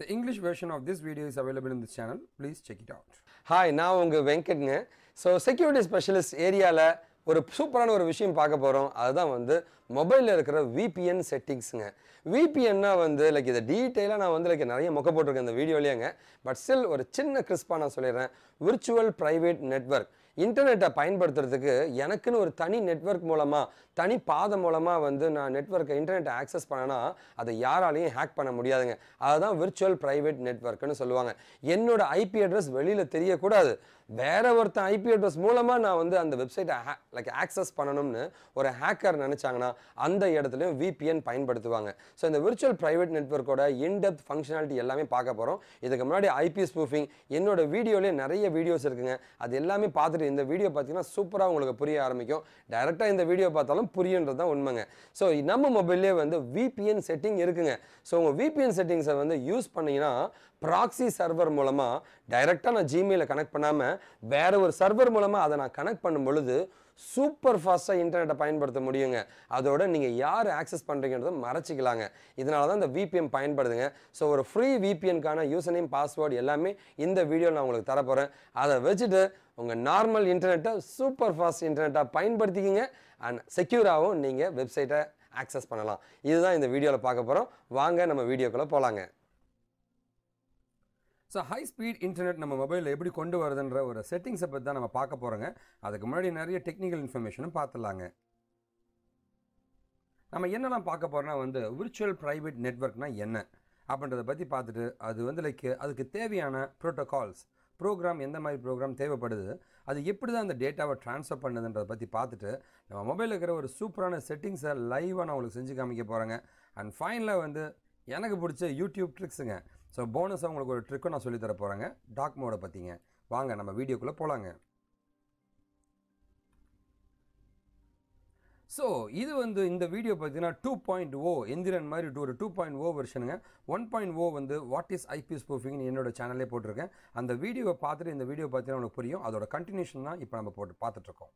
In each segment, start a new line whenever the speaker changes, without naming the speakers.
The English version of this video is available in this channel. Please check it out.
Hi நான் உங்கள் வெங்கட்ங்க. So security specialist ஏரியாவில் ஒரு சூப்பரான ஒரு விஷயம் பார்க்க போகிறோம் அதுதான் வந்து மொபைலில் இருக்கிற விபிஎன் செட்டிங்ஸுங்க விபிஎன்னா வந்து லைக் இதை டீட்டெயிலாக நான் வந்து லைக் நிறைய மொக்க போட்டிருக்கேன் இந்த வீடியோலேயேங்க பட் ஸ்டில் ஒரு சின்ன கிறிஸ்பாக நான் சொல்லிடுறேன். விர்ச்சுவல் ப்ரைவேட் நெட்வொர்க் இன்டர்நெட்டை பயன்படுத்துறதுக்கு எனக்குன்னு ஒரு தனி நெட்வொர்க் மூலமாக தனி பாதை மூலமாக வந்து நான் நெட்வொர்க்கை இன்டர்நெட்டை ஆக்சஸ் பண்ணனா அதை யாராலையும் ஹேக் பண்ண முடியாதுங்க. அதுதான் விர்ச்சுவல் ப்ரைவேட் நெட்வொர்க்னு சொல்லுவாங்க. என்னோட ஐபி அட்ரஸ் வெளியில் தெரியக்கூடாது. வேற ஒருத்தன் ஐபி அட்ரஸ் மூலமாக நான் வந்து அந்த வெப்சைட்டை லைக் ஆக்சஸ் பண்ணணும்னு ஒரு ஹேக்கர் நினச்சாங்கன்னா அந்த இடத்துலையும் விபிஎன் பயன்படுத்துவாங்க. ஸோ இந்த விர்ச்சுவல் ப்ரைவேட் நெட்வொர்க்கோட இன்டெப்த் ஃபங்க்ஷனாலிட்டி எல்லாமே பார்க்க போகிறோம் இதுக்கு முன்னாடி ஐபி ஸ்பூஃபிங் என்னோட வீடியோலேயே நிறைய வீடியோஸ் இருக்குங்க. அது எல்லாமே பார்த்துட்டு இந்த வீடியோ பார்த்தீங்கன்னா சூப்பராக உங்களுக்கு புரிய ஆரம்பிக்கும். டைரெக்டாக இந்த வீடியோ பார்த்தாலும் புரியுன்றது தான் உண்மைங்க. ஸோ நம்ம மொபைல்லே வந்து விபிஎன் செட்டிங் இருக்குங்க. ஸோ உங்கள் விபிஎன் செட்டிங்ஸை வந்து யூஸ் பண்ணிங்கன்னா ப்ராக்ஸி சர்வர் மூலமாக டைரெக்டாக நான் ஜிமெயிலை கனெக்ட் பண்ணாமல் வேறு ஒரு சர்வர் மூலமாக அதை நான் கனெக்ட் பண்ணும் பொழுது சூப்பர் ஃபாஸ்ட்டாக இன்டர்நெட்டை பயன்படுத்த முடியுங்க. அதோட நீங்கள் யார் ஆக்சஸ் பண்ணுறீங்கன்றதை மறைச்சிக்கலாங்க. இதனால தான் இந்த விபிஎம் பயன்படுதுங்க. ஸோ ஒரு ஃப்ரீ விபிஎன்கான யூசர் நேம் பாஸ்வேர்டு எல்லாமே இந்த வீடியோ நான் உங்களுக்கு தரப்போகிறேன் அதை வச்சுட்டு உங்கள் நார்மல் இன்டர்நெட்டை சூப்பர் ஃபாஸ்ட் இன்டர்நெட்டாக பயன்படுத்திக்கிங்க. அண்ட் செக்யூராகவும் நீங்கள் வெப்சைட்டை ஆக்சஸ் பண்ணலாம். இதுதான் இந்த வீடியோவில் பார்க்க போகிறோம் வாங்க நம்ம வீடியோக்குள்ளே போகலாங்க
ஸோ ஹை ஸ்பீட் இன்டர்நெட் நம்ம மொபைலில் எப்படி கொண்டு வருதுன்ற ஒரு செட்டிங்ஸை பற்றி தான் நம்ம பார்க்க போகிறோங்க அதுக்கு முன்னாடி நிறைய டெக்னிக்கல் இன்ஃபர்மேஷனும் பார்த்துலாங்க நம்ம என்னெல்லாம் பார்க்க போகிறோம்னா வந்து விர்ச்சுவல் ப்ரைவேட் நெட்ஒர்க்னால் என்ன? அப்படின்றத பற்றி பார்த்துட்டு அது வந்து லைக் அதுக்கு தேவையான ப்ரோட்டோகால்ஸ் ப்ரோக்ராம் எந்த மாதிரி ப்ரோக்ராம் தேவைப்படுது? அது எப்படி தான் அந்த டேட்டாவை ட்ரான்ஸ்ஃபர் பண்ணுதுன்றதை பற்றி பார்த்துட்டு நம்ம மொபைலில் இருக்கிற ஒரு சூப்பரான செட்டிங்ஸை லைவாக நான் உங்களுக்கு செஞ்சு காமிக்க போகிறேங்க அண்ட் ஃபைனலாக வந்து எனக்கு பிடிச்ச யூடியூப் ட்ரிக்ஸுங்க ஸோ போனஸாக உங்களுக்கு ஒரு ட்ரிக்கும் நான் சொல்லித்தர போகிறேங்க டாக் மோடை பற்றிங்க வாங்க நம்ம வீடியோக்குள்ளே போகலாங்க ஸோ இது வந்து இந்த வீடியோ பார்த்தீங்கன்னா டூ பாயிண்ட் ஓ எந்திரன் மாதிரி ஒரு டூ பாயிண்ட் ஓ வெர்ஷனுங்க ஒன் பாயிண்ட் ஓ வந்து வாட் இஸ் ஐபி ஸ்பூஃபிங்னு என்னோட சேனல்லே போட்டிருக்கேன். அந்த வீடியோவை பார்த்துட்டு இந்த வீடியோ பார்த்தீங்கன்னா உங்களுக்கு புரியும். அதோட கண்டினியூஷன் தான் இப்போ நம்ம போட்டு பார்த்துட்ருக்கோம்.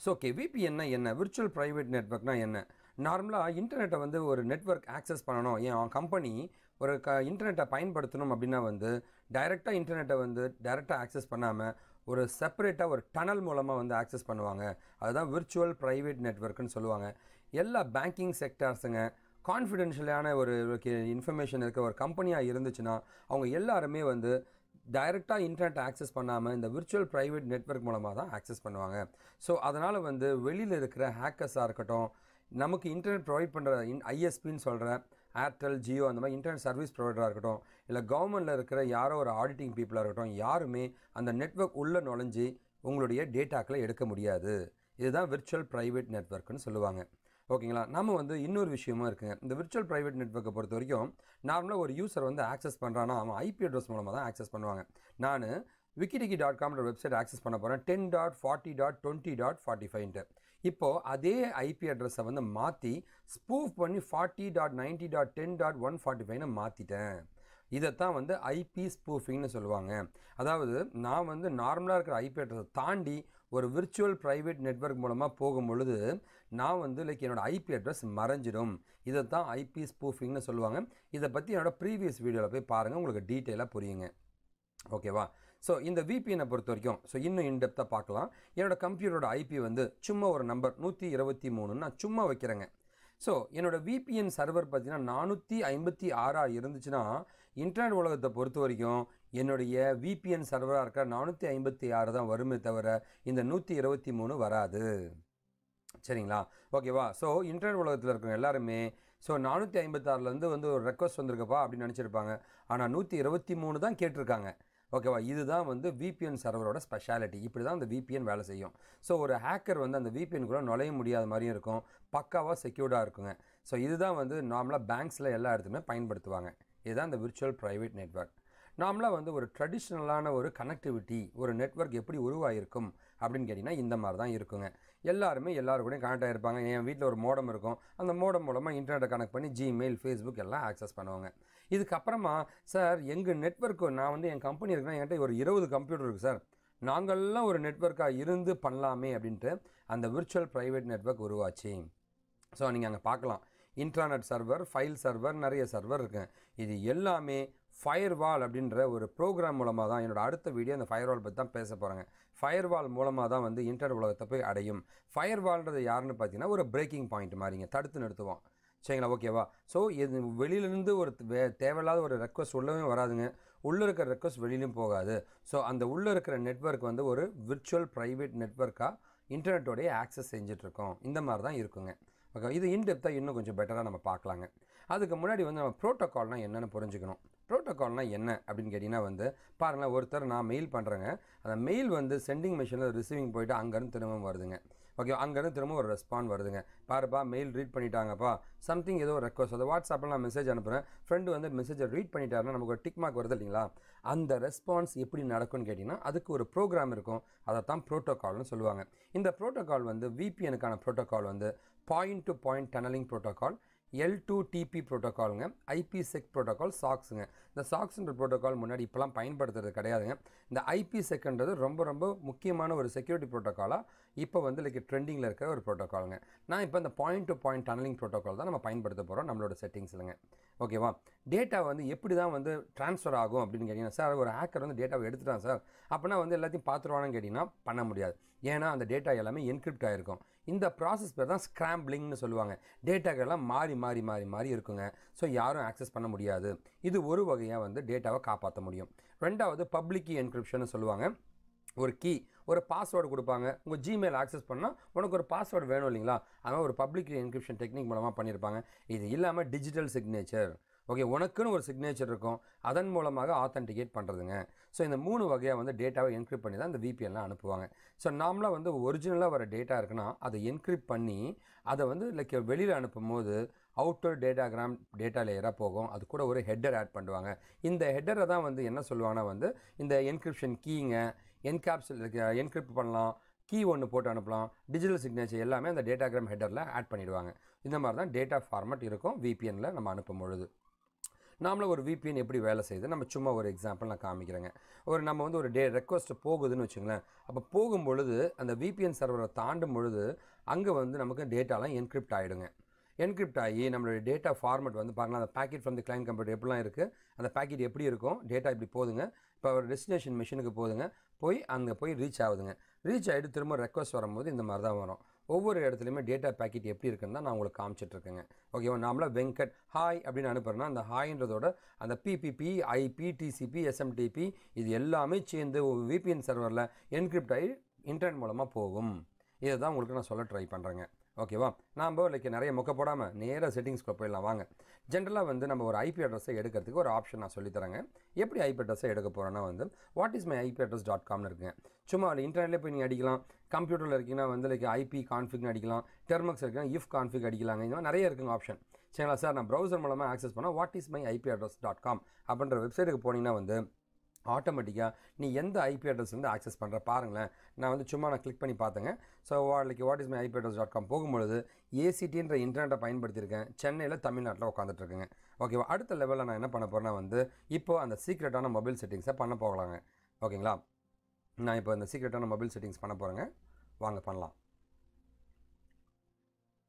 ஸோ ஓகே விபிஎன்னா என்ன? விர்ச்சுவல் ப்ரைவேட் நெட்ஒர்க்னா என்ன? நார்மலாக இன்டர்நெட்டை வந்து ஒரு நெட்ஒர்க் ஆக்சஸ் பண்ணணும். என் கம்பெனி ஒரு க இன்டர்நெட்டை பயன்படுத்தணும் அப்படின்னா வந்து டைரெக்டாக இன்டர்நெட்டை வந்து டைரெக்டாக ஆக்சஸ் பண்ணாமல் ஒரு செப்பரேட்டாக ஒரு டனல் மூலமாக வந்து ஆக்சஸ் பண்ணுவாங்க. அதுதான் விர்ச்சுவல் ப்ரைவேட் நெட்ஒர்க்குன்னு சொல்லுவாங்க. எல்லா பேங்கிங் செக்டார்ஸுங்க கான்ஃபிடென்ஷியலான ஒரு இன்ஃபர்மேஷன் இருக்க ஒரு கம்பெனியாக இருந்துச்சுன்னா அவங்க எல்லாருமே வந்து டைரெக்டாக இன்டர்நெட் ஆக்சஸ் பண்ணாமல் இந்த விர்ச்சுவல் ப்ரைவேட் நெட்ஒர்க் மூலமாக தான் ஆக்சஸ் பண்ணுவாங்க. ஸோ அதனால் வந்து வெளியில் இருக்கிற ஹேக்கர்ஸாக இருக்கட்டும் நமக்கு இன்டர்நெட் ப்ரொவைட் பண்ணுற இன் ஐஎஸ்பின்னு சொல்கிற ஏர்டெல் ஜியோ அந்த மாதிரி இன்டர்நெட் சர்வீஸ் ப்ரொவைடராக இருக்கட்டும் இல்லை கவர்மெண்ட்டில் இருக்கிற யாரோ ஒரு ஆடிட்டிங் பீப்புளாக இருக்கட்டும் யாருமே அந்த நெட்ஒர்க் உள்ளே நுழைஞ்சி உங்களுடைய டேட்டாக்களை எடுக்க முடியாது. இதுதான் விர்ச்சுவல் ப்ரைவேட் நெட்ஒர்க்னு சொல்லுவாங்க. ஓகேங்களா நம்ம வந்து இன்னொரு விஷயமும் இருக்குங்க இந்த விர்ச்சுவல் ப்ரைவேட் நெட்ஒர்க்கை பொறுத்த வரைக்கும் நார்மலாக ஒரு யூசர் வந்து ஆக்சஸ் பண்ணுறான்னா அவன் ஐபி அட்ரஸ் மூலமாக தான் ஆக்சஸ் பண்ணுவாங்க. நான் விக்கிடிக்கி டாட் காம்ன்ற வெப்சைட் ஆக்சஸ் பண்ண போகிறேன் ten dot forty dot twenty dot forty ஃபைவ்ன்ட்டு இப்போது அதே ஐபி அட்ரஸை வந்து மாற்றி ஸ்பூஃப் பண்ணி forty dot ninety dot ten dot one forty ஃபைவ்னு மாற்றிட்டேன் இதைத்தான் வந்து ஐபி ஸ்பூஃபிங்னு சொல்லுவாங்க. அதாவது நான் வந்து நார்மலாக இருக்கிற ஐபி அட்ரஸை தாண்டி ஒரு விர்ச்சுவல் ப்ரைவேட் நெட்ஒர்க் மூலமாக போகும் பொழுது நான் வந்து லைக் என்னோடய ஐபி அட்ரஸ் மறைஞ்சிடும். இதை தான் ஐபி ஸ்பூஃபிங்னு சொல்லுவாங்க. இதை பற்றி என்னோடய ப்ரீவியஸ் வீடியோவில் போய் பாருங்கள் உங்களுக்கு டீட்டெயிலாக புரியுங்க. ஓகேவா ஸோ இந்த விபிஎனை பொறுத்த வரைக்கும் ஸோ இன்னும் இன்டெப்த்தாக பார்க்கலாம். என்னோட கம்ப்யூட்டரோட ஐபி வந்து சும்மா ஒரு நம்பர் நூற்றி இருபத்தி மூணுன்னு நான் சும்மா வைக்கிறேங்க. ஸோ என்னோட விபிஎன் சர்வர் பார்த்தீங்கன்னா நானூற்றி ஐம்பத்தி ஆறாக இருந்துச்சுன்னா இன்டர்நெட் உலகத்தை பொறுத்த வரைக்கும் என்னுடைய விபிஎன் சர்வராக இருக்க நானூற்றி ஐம்பத்தி ஆறு தான் வருமே தவிர இந்த நூற்றி இருபத்தி மூணு வராது. சரிங்களா? ஓகேவா ஸோ இன்டர்நெட் உலகத்தில் இருக்கிற எல்லாருமே ஸோ நானூற்றி ஐம்பத்தாறுலேருந்து வந்து ஒரு ரெக்வஸ்ட் வந்திருக்கப்பா அப்படின்னு நினச்சிருப்பாங்க. ஆனால் நூற்றி இருபத்தி மூணு தான் கேட்டிருக்காங்க. ஓகேவா? இதுதான் வந்து விபிஎன் சர்வரோட ஸ்பெஷாலிட்டி இப்படி தான் அந்த விபிஎன் வேலை செய்யும். ஸோ ஒரு ஹேக்கர் வந்து அந்த விபிஎன் கூட நுழைய முடியாத மாதிரியும் இருக்கும். பக்காவாக செக்யூர்டாக இருக்குங்க. ஸோ இதுதான் வந்து நார்மலாக பேங்க்ஸில் எல்லா இடத்துலையுமே பயன்படுத்துவாங்க. இதுதான் இந்த விர்ச்சுவல் ப்ரைவேட் நெட்வொர்க் நார்மலாக வந்து ஒரு ட்ரெடிஷ்னலான ஒரு கனெக்டிவிட்டி ஒரு நெட்வொர்க் எப்படி உருவாயிருக்கும் அப்படின்னு கேட்டிங்கன்னா இந்த மாதிரி தான் இருக்குங்க. எல்லாருமே எல்லாரும் கூடயும் கனெக்ட் ஆகிருப்பாங்க என் வீட்டில் ஒரு மோடம் இருக்கும். அந்த மோடம் மூலமாக இன்டர்நெட்டை கனெக்ட் பண்ணி ஜிமெயில் ஃபேஸ்புக் எல்லாம் ஆக்சஸ் பண்ணுவாங்க. இதுக்கப்புறமா சார் எங்கள் நெட்ஒர்க்கு நான் வந்து என் கம்பெனி இருக்குன்னா என்கிட்ட ஒரு இருபது கம்ப்யூட்டர் இருக்குது சார் நாங்கள்லாம் ஒரு நெட்வொர்க்காக இருந்து பண்ணலாமே அப்படின்ட்டு அந்த விர்ச்சுவல் ப்ரைவேட் நெட்வொர்க் உருவாச்சு. ஸோ நீங்கள் அங்கே பார்க்கலாம். இன்ட்ரானெட் சர்வர் ஃபைல் சர்வர் நிறைய சர்வர் இருக்குது இது எல்லாமே ஃபயர்வால் அப்படின்ற ஒரு ப்ரோக்ராம் மூலமாக தான் என்னோட அடுத்த வீடியோ அந்த ஃபயர்வால் பற்றி தான் பேச போகிறாங்க ஃபயர்வால் மூலமாக தான் வந்து இன்டர்நெட் உலகத்தை போய் அடையும். ஃபயர்வால்ன்றது யாருன்னு பார்த்தீங்கன்னா ஒரு பிரேக்கிங் பாயிண்ட் மாதிரிங்க. தடுத்து நிறுத்துவோம். சரிங்களா? ஓகேவா ஸோ இது வெளியிலேருந்து ஒரு வே தேவையில்லாத ஒரு ரெக்வஸ்ட் உள்ளவே வராதுங்க. உள்ளே இருக்கிற ரெக்வஸ்ட் வெளியிலும் போகாது. ஸோ அந்த உள்ளே இருக்கிற நெட்வொர்க் வந்து ஒரு விர்ச்சுவல் ப்ரைவேட் நெட்வொர்க்காக இன்டர்நெட்டோடைய ஆக்சஸ் செஞ்சிட்ருக்கோம். இந்த மாதிரி தான் இருக்குங்க. ஓகே இது இன்டெப்த்தாக இன்னும் கொஞ்சம் பெட்டராக நம்ம பார்க்கலாங்க. அதுக்கு முன்னாடி வந்து நம்ம ப்ரோட்டோக்கால்னால் என்னென்னு புரிஞ்சுக்கணும். ப்ரோட்டோகால்னால் என்ன அப்படின்னு கேட்டிங்கன்னா வந்து பாருங்களேன் ஒருத்தர் நான் மெயில் பண்ணுறேங்க அந்த மெயில் வந்து சென்டிங் மிஷினில் ரிசீவிங் போயிட்டு அங்கேருந்து திரும்ப வருதுங்க. ஓகே அங்கேருந்து திரும்ப ஒரு ரெஸ்பாண்ட் வருதுங்க. பாருப்பா மெயில் ரீட் பண்ணிட்டாங்கப்பா. சம்திங் ஏதோ ஒரு ரெக்வஸ்ட் அது வாட்ஸ்அப்பில் நான் மெசேஜ் அனுப்புகிறேன் ஃப்ரெண்டு வந்து மெசேஜை ரீட் பண்ணிட்டாருன்னா நமக்கு ஒரு டிக் மார்க் வருது இல்லைங்களா? அந்த ரெஸ்பான்ஸ் எப்படி நடக்கும்னு கேட்டிங்கன்னா அதுக்கு ஒரு ப்ரோக்ராம் இருக்கும். அதை தான் ப்ரோட்டோகால்னு சொல்லுவாங்க. இந்த ப்ரோட்டோகால் வந்து விபிஎனுக்கான ப்ரோட்டோகால் வந்து point to point tunneling protocol L two TP ப்ரோட்டோகாலுங்க IPsec சாக்ஸுங்க இந்த சாக்ஸ்ன்ற ப்ரோட்டோக்கால் முன்னாடி இப்போலாம் பயன்படுத்துறது கிடையாதுங்க. இந்த ஐபி ரொம்ப ரொம்ப முக்கியமான ஒரு செக்யூரிட்டி ப்ரோட்டோக்காலாக இப்போ வந்து லைக் ட்ரெண்டிங்கில் இருக்கிற ஒரு ப்ரோட்டோக்காலுங்க நான் இப்போ இந்த point to point tunneling protocol தான் நம்ம பயன்படுத்த போகிறோம் நம்மளோட செட்டிங்ஸ்லங்க ஓகேவா? டேட்டா வந்து எப்படி தான் வந்து ட்ரான்ஸ்ஃபர் ஆகும் அப்படின்னு கேட்டிங்கன்னா சார் ஒரு ஹேக்கர் வந்து டேட்டாவை எடுத்துட்டான் சார். அப்படின்னா வந்து எல்லாத்தையும் பார்த்துருவானு கேட்டிங்கன்னா பண்ண முடியாது. ஏன்னா அந்த டேட்டா எல்லாமே என்கிரிப்ட் ஆகிருக்கும் இந்த ப்ராசஸ் பேர் தான் ஸ்க்ராம்பிளிங்னு சொல்லுவாங்க. டேட்டாக்கெல்லாம் மாறி மாறி மாறி மாறி இருக்குங்க. ஸோ யாரும் ஆக்சஸ் பண்ண முடியாது. இது ஒரு வகையாக வந்து டேட்டாவை காப்பாற்ற முடியும். ரெண்டாவது பப்ளிக் கீ என்கிரிப்ஷன் சொல்லுவாங்க. ஒரு கீ ஒரு பாஸ்வேர்டு கொடுப்பாங்க. உங்கள் ஜிமெயில் ஆக்சஸ் பண்ணால் உனக்கு ஒரு பாஸ்வேர்டு வேணும் இல்லைங்களா? அதனால் ஒரு பப்ளிக் என்கிரிப்ஷன் டெக்னிக் மூலமாக பண்ணியிருப்பாங்க இது இல்லாமல் டிஜிட்டல் சிக்னேச்சர் ஓகே உனக்குன்னு ஒரு சிக்னேச்சர் இருக்கும். அதன் மூலமாக ஆத்தன்டிகேட் பண்ணுறதுங்க ஸோ இந்த மூணு வகையாக வந்து டேட்டாவை என்கிரிப்ட் பண்ணி தான் இந்த விபிஎன்லாம் அனுப்புவாங்க. ஸோ நாமளாக வந்து ஒரிஜினலாக வர டேட்டா இருக்குன்னா அதை என்கிரிப்ட் பண்ணி அதை வந்து லைக் வெளியில் அனுப்பும் போது அவுட்டர் டேட்டாகிராம் டேட்டா லேயராக போகும். அது கூட ஒரு ஹெட்டர் ஆட் பண்ணுவாங்க. இந்த ஹெட்டரை தான் வந்து என்ன சொல்லுவாங்கன்னா வந்து இந்த என்கிரிப்ஷன் கீங்க என்கேப்சல் என்கிரிப்ட் பண்ணலாம் கீ ஒன்று போட்டு அனுப்பலாம் டிஜிட்டல் சிக்னேச்சர் எல்லாமே அந்த டேட்டாகிராம் ஹெட்டரில் ஆட் பண்ணிடுவாங்க. இந்த மாதிரி தான் டேட்டா ஃபார்மட் இருக்கும் விபிஎனில் நம்ம அனுப்பும் பொழுது நாமளும் ஒரு விபிஎன் எப்படி வேலை செய்யுது? நம்ம சும்மா ஒரு எக்ஸாம்பிள் நான் காமிக்கிறேங்க. ஒரு நம்ம வந்து ஒரு டே ரெக்வஸ்ட் போகுதுன்னு வச்சுங்களேன். அப்போ போகும் பொழுது அந்த விபிஎன் சர்வரை தாண்டும் பொழுது அங்கே வந்து நமக்கு டேட்டாலாம் என்கிரிப்ட் ஆகிடுங்க என்கிரிப்ட் ஆகி நம்மளுடைய டேட்டா ஃபார்மெட் வந்து பாருங்கள் அந்த packet from the client computer எப்படிலாம் இருக்குது அந்த பேக்கெட் எப்படி இருக்கும்? டேட்டா இப்படி போதுங்க இப்போ ஒரு டெஸ்டினேஷன் மிஷினுக்கு போதுங்க போய் அங்கே போய் ரீச் ஆகுதுங்க. ரீச் ஆகிட்டு திரும்ப ரெக்வஸ்ட் வரும்போது இந்த மாதிரி தான் வரும். ஒவ்வொரு இடத்துலையுமே டேட்டா பேக்கெட் எப்படி இருக்குன்னு தான் நான் உங்களுக்கு காமிச்சிட்ருக்கேங்க ஓகேவா நாமளாக வெங்கட் ஹாய் அப்படின்னு அனுப்புகிறேன்னா அந்த ஹாய்ன்றதோட அந்த பிபிபி ஐபி டிசிபி எஸ்எம்டிபி இது எல்லாமே சேர்ந்து விபிஎன் சர்வரில் என்கிரிப்ட் ஆகி இன்டர்நெட் மூலமாக போகும். இதை தான் உங்களுக்கு நான் சொல்ல ட்ரை பண்ணுறேங்க ஓகேவா? நாம் லைக் நிறைய மொக்க போடாமல் நேராக செட்டிங்ஸ்க்கு போயிடலாம் வாங்க. ஜென்ரலாக வந்து நம்ம ஒரு ஐபி அட்ரஸை எடுக்கிறதுக்கு ஒரு ஆப்ஷன் நான் சொல்லித்தரேங்க எப்படி ஐபி அட்ரஸை எடுக்க போகிறோன்னா வந்து what is my IP address dot காம்னு இருக்குங்க. சும்மா அதில் இன்டர்நெட்லேயே போய் நீங்கள் அடிக்கலாம். கம்ப்யூட்டரில் இருக்கீங்கன்னா வந்து லைக் ஐபி கான்ஃபிக்னு அடிக்கலாம். டெர்மக்ஸ் இருக்குன்னா இஃப் கான்ஃபிக் அடிக்கலாங்க. இந்த மாதிரி நிறைய இருக்குங்க ஆப்ஷன் சரிங்களா சார் நான் ப்ரௌசர் மூலமாக ஆக்சஸ் பண்ணால் what is my IP address dot com அப்படின்ற வெப்சைட்டுக்கு போனீங்கன்னா வந்து ஆட்டோமேட்டிக்காக நீ எந்த ஐபி அட்ரஸ் வந்து ஆக்சஸ் பண்ணுற பாருங்களேன். நான் வந்து சும்மா நான் கிளிக் பண்ணி பார்த்தேங்க. So like what is my IP address dot com போகும்பொழுது ஏசிடின்ற இன்டர்நெட்டை பயன்படுத்தியிருக்கேன். சென்னையில் தமிழ்நாட்டில் உட்காந்துட்ருக்குங்க ஓகேவா அடுத்த லெவலில் நான் என்ன பண்ண போகிறேன்னா வந்து இப்போ அந்த சீக்ரெட்டான மொபைல் செட்டிங்ஸை பண்ண போகலாங்க. ஓகேங்களா நான் இப்போ அந்த சீக்ரெட்டான மொபைல் செட்டிங்ஸ் பண்ண போகிறேங்க வாங்க பண்ணலாம்.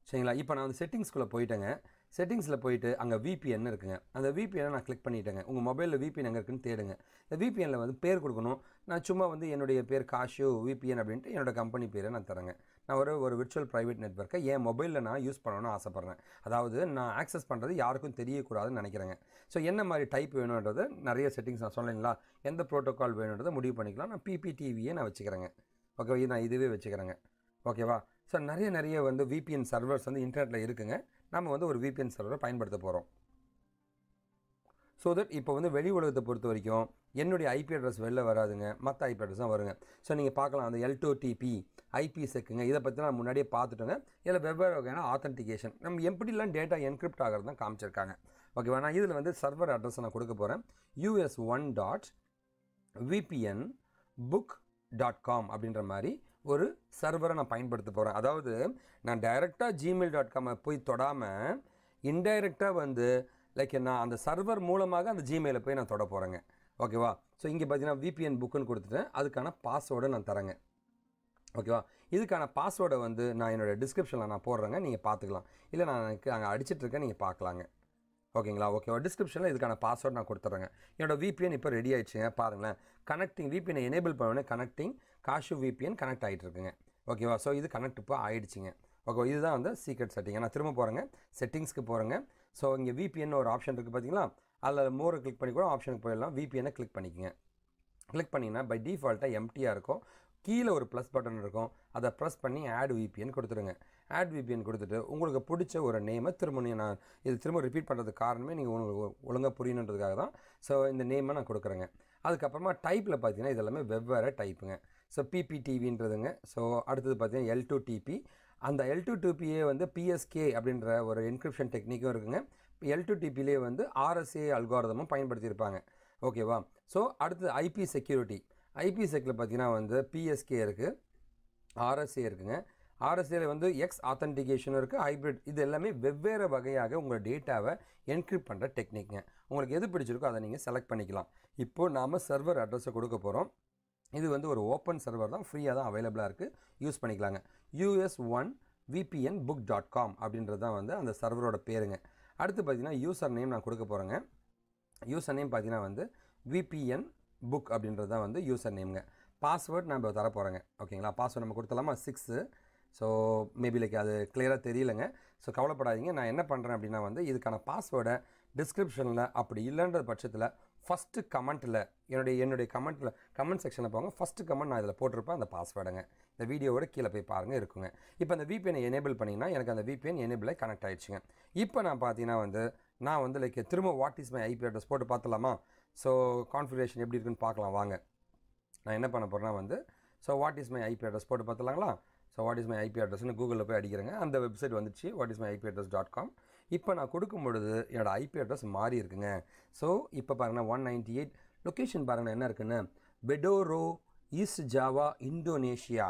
சரிங்களா? இப்போ நான் வந்து செட்டிங்ஸ்குள்ளே போயிட்டேங்க. செட்டிங்ஸில் போயிட்டு அங்கே விபிஎன் இருக்குங்க. அந்த விபிஎனை நான் கிளிக் பண்ணிட்டேங்க. உங்கள் மொபைலில் விபிஎன் எங்கே இருக்குன்னு தேடுங்க. இந்த விபிஎனில் வந்து பேர் கொடுக்கணும். நான் சும்மா வந்து என்னுடைய பேர் காஷு விபிஎன் அப்படின்ட்டு என்னோடய கம்பெனி பேரை நான் தரேங்க. நான் ஒரு ஒரு விர்ச்சுவல் ப்ரைவேட் நெட்ஒர்க்கை என் மொபைலில் நான் யூஸ் பண்ணணும்னு ஆசைப்பட்றேன். அதாவது நான் ஆக்சஸ் பண்ணுறது யாருக்கும் தெரியக்கூடாதுன்னு நினைக்கிறேங்க. ஸோ என்ன மாதிரி டைப் வேணுன்றது நிறைய செட்டிங்ஸ் நான் சொன்னீங்களா எந்த ப்ரோட்டோக்கால் வேணுன்றதை முடிவு பண்ணிக்கலாம். நான் பிபிடிவியை நான் வச்சுக்கிறேங்க. ஓகே நான் இதுவே வச்சுக்கிறேங்க. ஓகேவா ஸோ நிறைய நிறைய வந்து விபிஎன் சர்வர்ஸ் வந்து இன்டர்நெட்டில் இருக்குங்க. நம்ம வந்து ஒரு விபிஎன் சர்வரை பயன்படுத்த போகிறோம் ஸோ தட் இப்போ வந்து வெளி உலகத்தை பொறுத்த வரைக்கும் என்னுடைய ஐபி அட்ரஸ் வெளில வராதுங்க. மற்ற ஐபி அட்ரஸ் தான் வருங்க. ஸோ நீங்கள் பார்க்கலாம் அந்த எல்டோடிபி ஐபி செக்குங்க இதை பற்றி நான் முன்னாடியே பார்த்துட்டோங்க. இதில் வெவ்வேறு வகையான ஆத்தன்டிகேஷன் நம்ம எப்படிலாம் டேட்டா என்கிரிப்ட் ஆகிறது தான் காமிச்சிருக்காங்க. ஓகேவா நான் இதில் வந்து சர்வர் அட்ரஸ் நான் கொடுக்க போகிறேன் US one dot VPN book dot com அப்படின்ற மாதிரி ஒரு சர்வரை நான் பயன்படுத்த போகிறேன் அதாவது நான் டைரெக்டாக ஜிமெயில் டாட் காமை போய் தொடாமல் இன்டைரக்டாக வந்து லைக் நான் அந்த சர்வர் மூலமாக அந்த ஜிமெயிலை போய் நான் தொட போகிறேங்க ஓகேவா ஸோ இங்கே பார்த்தீங்கன்னா விபிஎன் புக்குன்னு கொடுத்துட்டேன். அதுக்கான பாஸ்வேர்டை நான் தரேங்க. ஓகேவா இதுக்கான பாஸ்வேர்டை வந்து நான் என்னோடய டிஸ்கிரிப்ஷனில் நான் போடுறேங்க. நீங்கள் பார்த்துக்கலாம் இல்லை நான் அங்கே அடிச்சிட்ருக்கேன் நீங்கள் பார்க்கலாங்க ஓகேங்களா? ஓகேவா டிஸ்கிரிப்ஷனில் இதுக்கான பாஸ்வேர்ட் நான் கொடுத்துட்றேங்க என்னோட விபிஎன் இப்போ ரெடி ஆயிடுச்சுங்க பாருங்களேன். கனெக்டிங் விபிஎனை எனேபிள் பண்ணோடனே கனெக்டிங் காஷு விபிஎன் கனெக்ட் ஆகிட்டு இருக்குங்க. ஓகேவா? ஸோ இது கனெக்ட் இப்போ ஆயிடுச்சுங்க. ஓகே இதுதான் வந்து சீக்ரெட் செட்டிங் நான் திரும்ப போகிறேங்க செட்டிங்ஸ்க்கு போகிறேங்க ஸோ இங்கே விபிஎன் ஒரு ஆப்ஷன் இருக்குது பார்த்தீங்களா அதில் மோரை கிளிக் பண்ணி கூட ஆப்ஷனுக்கு போயிடலாம். விபிஎனை கிளிக் பண்ணிக்கங்க. கிளிக் பண்ணிங்கன்னா பை டிஃபால்ட்டாக எம்டியாக இருக்கும். கீழே ஒரு ப்ளஸ் பட்டன் இருக்கும். அதை ப்ரெஸ் பண்ணி ஆட் விபிஎன் கொடுத்துருங்க ஆட் விபிஎன் கொடுத்துட்டு உங்களுக்கு பிடிச்ச ஒரு நேமை திரும்ப நான் இது திரும்ப ரிப்பீட் பண்ணுறதுக்கு காரணமே நீங்கள் உங்களுக்கு ஒழுங்காக புரியணுன்றதுக்காக தான். ஸோ இந்த நேமை நான் கொடுக்குறேங்க. அதுக்கப்புறமா டைப்பில் பார்த்தீங்கன்னா இது எல்லாமே வெவ்வேறு டைப்புங்க ஸோ பிபிடிவின்றதுங்க ஸோ அடுத்தது பார்த்தீங்கன்னா எல் டூ டிபி அந்த எல் டூ டிபியே வந்து பிஎஸ்கே அப்படின்ற ஒரு என்கிரிப்ஷன் டெக்னிக்கும் இருக்குங்க. எல் டூ டிபிலே வந்து ஆர்எஸ்ஏ அல்காரதமும் பயன்படுத்தியிருப்பாங்க. ஓகேவா ஸோ அடுத்தது ஐபி செக்யூரிட்டி ஐபி செக்கில் பார்த்தீங்கன்னா வந்து பிஎஸ்கே இருக்குது ஆர்எஸ்ஏ இருக்குங்க. ஆர்எஸ்ஏல வந்து எக்ஸ் ஆத்தன்டிகேஷன் இருக்குது ஹைப்ரிட் இது எல்லாமே வெவ்வேறு வகையாக உங்கள் டேட்டாவை என்கிரிப்ட் பண்ணுற டெக்னிக்ங்க உங்களுக்கு எது பிடிச்சிருக்கோ அதை நீங்கள் செலக்ட் பண்ணிக்கலாம். இப்போது நாம் சர்வர் அட்ரஸை கொடுக்க போகிறோம் இது வந்து ஒரு ஓப்பன் சர்வர் தான். ஃப்ரீயாக தான் அவைலபிளாக இருக்குது யூஸ் பண்ணிக்கலாங்க. US one VPN book dot com அப்படின்றது தான் வந்து அந்த சர்வரோட பேருங்க. அடுத்து பார்த்தீங்கன்னா யூசர் நேம் நான் கொடுக்க போகிறேங்க யூசர் நேம் பார்த்தீங்கன்னா வந்து விபிஎன் புக் அப்படின்றது தான் வந்து யூசர் நேம்ங்க பாஸ்வேர்ட் நம்ம தர போகிறேங்க ஓகேங்களா பாஸ்வேர்ட் நம்ம கொடுத்தலாமா சிக்ஸு ஸோ மேபி லைக் அது கிளியராக தெரியலங்க. ஸோ கவலைப்படாதீங்க. நான் என்ன பண்ணுறேன் அப்படின்னா வந்து இதுக்கான பாஸ்வேர்டை டிஸ்கிரிப்ஷனில் அப்படி இல்லைன்ற பட்சத்தில் ஃபஸ்ட்டு கமெண்ட்டில் என்னுடைய என்னுடைய கமெண்ட்டில் கமெண்ட் செக்ஷனில் போங்க. ஃபஸ்ட்டு கமெண்ட் நான் இதில் போட்டிருப்பேன். அந்த பாஸ்வேர்டுங்க இந்த வீடியோவோட கீழே போய் பாருங்கள் இருக்குங்க. இப்போ அந்த VPN எனேபிள் பண்ணிங்கன்னா எனக்கு அந்த விபிஎன் எனேபிளை கனெக்ட் ஆகிடுச்சுங்க இப்போ நான் பார்த்தீங்கன்னா வந்து நான் வந்து லைக் திரும்ப what is my IP address போட்டு பார்த்தலாமா ஸோ கான்ஃபிகரேஷன் எப்படி இருக்குன்னு பார்க்கலாம் வாங்க. நான் என்ன பண்ண போகிறேன்னா வந்து so what is my IP address போட்டு பார்த்துலாங்களா? So what is my IP அட்ரஸ்னு கூகுளில் போய் அடிக்கிறேங்க. அந்த வெப்சைட் வந்துச்சு what is my IP address dot com இப்போ நான் கொடுக்கும் பொழுது ஐபி அட்ரஸ் மாறி இருக்குங்க. ஸோ இப்போ பாருங்கன்னா ஒன் நைன்டி எயிட் லொக்கேஷன் பாருங்கள் என்ன இருக்குன்னு? பெடோரோ ஈஸ்ட் ஜாவா இந்தோனேஷியா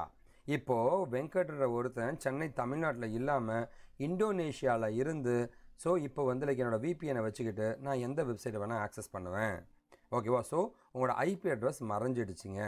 இப்போது வெங்கட்ன்ற ஒருத்தன் சென்னை தமிழ்நாட்டில் இல்லாமல் இந்தோனேஷியாவில் இருந்து ஸோ இப்போ வந்து லைக் என்னோடய விபிஎனை வச்சுக்கிட்டு நான் எந்த வெப்சைட்டை வேணால் ஆக்சஸ் பண்ணுவேன். ஓகேவா? ஸோ உங்களோட ஐபி அட்ரஸ் மறைஞ்சிடுச்சிங்க.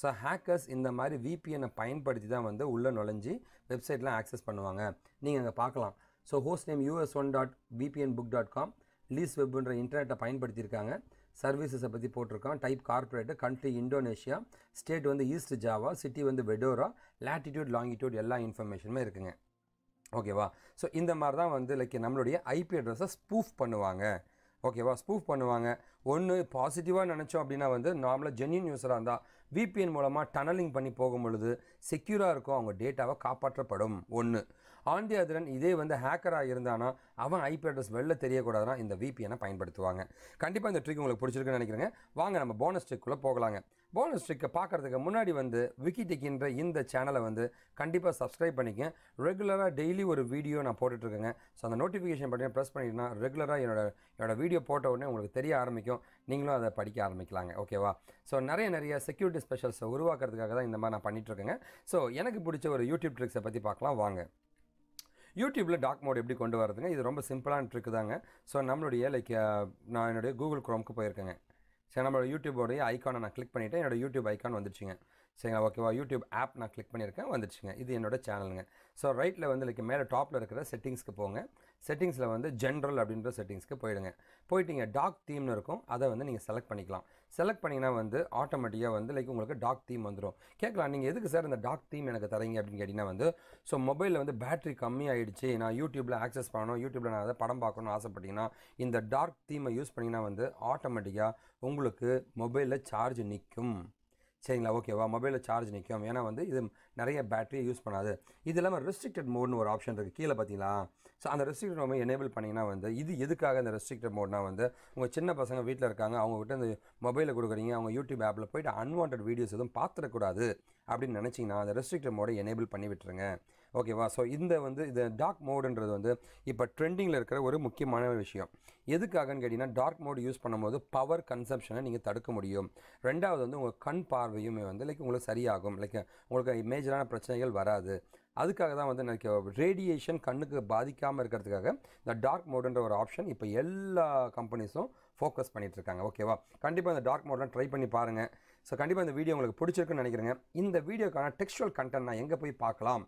ஸோ ஹேக்கர்ஸ் இந்த மாதிரி விபிஎனை பயன்படுத்தி தான் வந்து உள்ளே நுழைஞ்சி வெப்சைட்லாம் ஆக்சஸ் பண்ணுவாங்க. நீங்கள் அங்கே பார்க்கலாம். So host name US one dot VPN book dot com lease வெப்ன்ற இன்டர்நெட்டை பயன்படுத்தியிருக்காங்க. சர்வீசஸை பற்றி போட்டிருக்கான். Type corporate country Indonesia state வந்து ஈஸ்ட் ஜாவா சிட்டி வந்து வெடோரா லேட்டிடியூட் லாங்கிடியூட் எல்லா இன்ஃபர்மேஷனுமே இருக்குங்க. ஓகேவா? ஸோ இந்த மாதிரி தான் வந்து லைக் நம்மளுடைய ஐபி அட்ரஸை ஸ்பூஃப் பண்ணுவாங்க. ஓகேவா ஸ்பூஃப் பண்ணுவாங்க. ஒன்று பாசிட்டிவாக நினச்சோம் அப்படின்னா வந்து நார்மலாக ஜென்யூன் யூஸராக இருந்தால் விபிஎன் மூலமாக டனலிங் பண்ணி போகும் பொழுது செக்யூராக இருக்கும் அவங்க டேட்டாவை காப்பாற்றப்படும். ஒன்று ஆந்தியாதிரன் இதே வந்து ஹேக்கராக இருந்தானா அவன் ஐபி அட்ரஸ் வெளில தெரியக்கூடாதுன்னா இந்த விபிஎனை பயன்படுத்துவாங்க. கண்டிப்பாக இந்த ட்ரிக் உங்களுக்கு பிடிச்சிருக்குன்னு நினைக்கிறேங்க. வாங்க நம்ம போனஸ் ட்ரிக்குள்ளே போகலாங்க. போனஸ் ட்ரிக்கை பார்க்குறதுக்கு முன்னாடி வந்து விக்கிடெக்கின்ற இந்த சேனலை வந்து கண்டிப்பாக சப்ஸ்கிரைப் பண்ணிக்கங்க. ரெகுலராக டெய்லி ஒரு வீடியோ நான் போட்டுட்ருக்கேங்க. ஸோ அந்த நோட்டிஃபிகேஷன் பட்டனை ப்ரெஸ் பண்ணிட்டுனா ரெகுலராக என்னோட என்னோட வீடியோ போட்ட உடனே உங்களுக்கு தெரிய ஆரம்பிக்கும். நீங்களும் அதை படிக்க ஆரம்பிக்கலாங்க. ஓகேவா ஸோ நிறைய நிறைய செக்யூரிட்டி ஸ்பெஷல்ஸை உருவாக்குறதுக்காக தான் இந்த மாதிரி நான் பண்ணிகிட்ருக்கேங்க ஸோ எனக்கு பிடிச்ச ஒரு யூடியூப் ட்ரிக்ஸை பற்றி பார்க்கலாம். வாங்க. யூடியூப்பில் டாக் மோட் எப்படி கொண்டு வரதுங்க? இது ரொம்ப சிம்பிளான ட்ரிக் தாங்க. ஸோ நம்மளுடைய லைக் நான் என்னுடைய கூகுள் குரோம்க்கு போயிருக்கேங்க. சரி நம்மளோட யூடியூபோடைய ஐக்கானை நான் கிளிக் பண்ணிவிட்டு என்னோடய யூடியூப் ஐக்கான் வந்துருச்சுங்க. சரிங்களா? ஓகேவா யூடியூப் ஆப் நான் கிளிக் பண்ணியிருக்கேன். வந்துடுச்சுங்க இது என்னோட சேனலுங்க ஸோ ரைட்டில் வந்து லைக் மேலே டாப்பில் இருக்கிற செட்டிங்ஸ்க்கு போங்க. செட்டிங்ஸில் வந்து ஜென்ரல் அப்படின்ற செட்டிங்ஸ்க்கு போயிடுங்க. போயிட்டீங்க டாக் தீம்னு இருக்கும். அதை வந்து நீங்கள் செலக்ட் பண்ணிக்கலாம். செலக்ட் பண்ணிங்கன்னா வந்து ஆட்டோமேட்டிக்காக வந்து லைக் உங்களுக்கு டாக் தீம் வந்துடும் கேட்கலாம் நீங்கள் எதுக்கு சார் இந்த டாக் தீம் எனக்கு தரீங்க அப்படின்னு கேட்டிங்கன்னா வந்து ஸோ மொபைலில் வந்து பேட்டரி கம்மி ஆகிடுச்சு நான் யூடியூப்பில் ஆக்சஸ் பண்ணணும். யூடியூப்பில் நான் அதை படம் பார்க்கணும்னு ஆசைப்பட்டீங்கன்னா இந்த டார்க் தீமை யூஸ் பண்ணிங்கன்னா வந்து ஆட்டோமேட்டிக்காக உங்களுக்கு மொபைலில் சார்ஜ் நிற்கும் சரிங்களா ஓகேவா மொபைலில் சார்ஜ் நிற்கும் ஏன்னா வந்து இது நிறைய பேட்டரியை யூஸ் பண்ணாது. இது இல்லாமல் ரெஸ்ட்ரிக்டட் மோட்னு ஒரு ஆப்ஷன் இருக்குது கீழே பார்த்தீங்களா? ஸோ அந்த ரெஸ்ட்ரிக்டட் மோட் எனேபிள் பண்ணிங்கன்னா வந்து இது எதுக்காக இந்த ரெஸ்ட்ரிக்டட் மோட்னா வந்து உங்கள் சின்ன பசங்க வீட்டில் இருக்காங்க அவங்ககிட்ட இந்த மொபைலில் கொடுக்குறீங்க அவங்க யூடியூப் ஆப்பில் போயிட்டு அன்வான்ட் வீடியோஸ் எதுவும் பார்த்துடக்கூடாது அப்படின்னு நினச்சிங்கன்னா அந்த ரெஸ்ட்ரிக்டட் மோடை எனேபிள் பண்ணி விட்டுருங்க. ஓகேவா? ஸோ இந்த வந்து இந்த டார்க் மோடுன்றது வந்து இப்போ ட்ரெண்டிங்கில் இருக்கிற ஒரு முக்கியமான விஷயம். எதுக்காகன்னு கேட்டிங்கன்னா டார்க் மோடு யூஸ் பண்ணும்போது பவர் கன்சப்ஷனை நீங்கள் தடுக்க முடியும். ரெண்டாவது வந்து உங்கள் கண் பார்வையுமே வந்து லைக் உங்களுக்கு சரியாகும். லைக் உங்களுக்கு மேஜரான பிரச்சனைகள் வராது. அதுக்காக தான் வந்து எனக்கு ரேடியேஷன் கண்ணுக்கு பாதிக்காமல் இருக்கிறதுக்காக இந்த டார்க் மோடுன்ற ஒரு ஆப்ஷன் இப்போ எல்லா கம்பெனிஸும் ஃபோக்கஸ் பண்ணிகிட்டு இருக்காங்க ஓகேவா? கண்டிப்பாக இந்த டார்க் மோட்லாம் ட்ரை பண்ணி பாருங்கள் ஸோ கண்டிப்பாக இந்த வீடியோ உங்களுக்கு பிடிச்சிருக்குன்னு நினைக்கிறேங்க. இந்த வீடியோக்கான டெக்ஸ்டுவல் கண்டென்ட் நான் எங்கே போய் பார்க்கலாம்?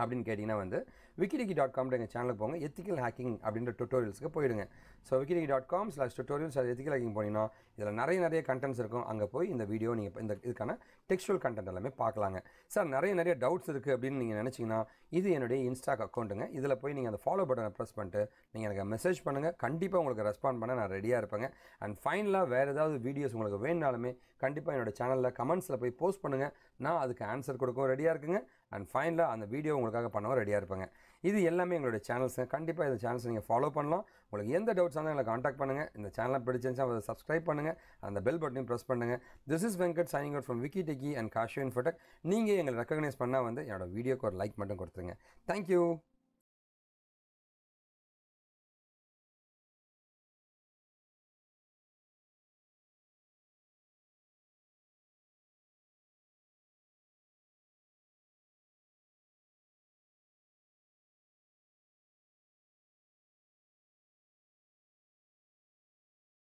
அப்படின்னு கேட்டிங்கன்னா வந்து விக்கிடிகி டாட் காம்ன்ற எங்கள் சேனலுக்கு போங்க. எத்திக்கல் ஹேக்கிங் அப்படின்ற டுட்டோரியல்ஸ்க்கு போயிடுங்க. So Wikitechy dot com slash tutorials அது எத்திக்கல் ஹேக்கிங் போனீங்கன்னா இதில் நிறைய நிறைய கண்டென்ட்ஸ் இருக்கும். அங்கே போய் இந்த வீடியோ நீங்கள் இந்த இதுக்கான டெக்ஸ்டுவல் கண்டென்ட் எல்லாமே பார்க்கலாங்க. சார் நிறைய நிறைய டவுட்ஸ் இருக்குது அப்படின்னு நீங்கள் நினச்சிங்கன்னா இது என்னுடைய இன்ஸ்டாக் அக்கௌண்ட்டுங்க இதில் போய் நீங்கள் அந்த ஃபாலோ பட்டனை ப்ரெஸ் பண்ணிட்டு நீங்கள் எனக்கு மெசேஜ் பண்ணுங்கள் கண்டிப்பாக உங்களுக்கு ரெஸ்பாண்ட் பண்ண நான் ரெடியாக இருப்பேங்க. அண்ட் ஃபைனலாக வேறு ஏதாவது வீடியோஸ் உங்களுக்கு வேணுனாலுமே கண்டிப்பாக என்னோட சேனலில் கமெண்ட்ஸில் போய் போஸ்ட் பண்ணுங்கள் நான் அதுக்கு ஆன்சர் கொடுக்கவும் ரெடியாக இருக்குங்க. அண்ட் ஃபைனலாக அந்த வீடியோ உங்களுக்காக பண்ணவும் ரெடியாக இருப்பாங்க. இது எல்லாமே எங்களுடைய சேனல்ஸுங்க கண்டிப்பாக இந்த சேனல்ஸ் நீங்கள் ஃபாலோ பண்ணலாம். உங்களுக்கு எந்த டவுட்ஸ் இருந்தாலும் எங்களை காண்டாக்ட் பண்ணுங்கள் இந்த சேனலை பிடிச்சிருந்துச்சா அதை சப்ஸ்கிரைப் பண்ணுங்கள் அந்த பெல் பட்டனையும் ப்ரெஸ் பண்ணுங்கள் this is Venkat signing out from Wikitechy and காஷ்யூன் ஃபோட்டக் நீங்கள் எங்களை ரெக்கக்னைஸ் பண்ணால் வந்து என்னோடய வீடியோக்கு ஒரு லைக் மட்டும் கொடுத்துருங்க. தேங்க்யூ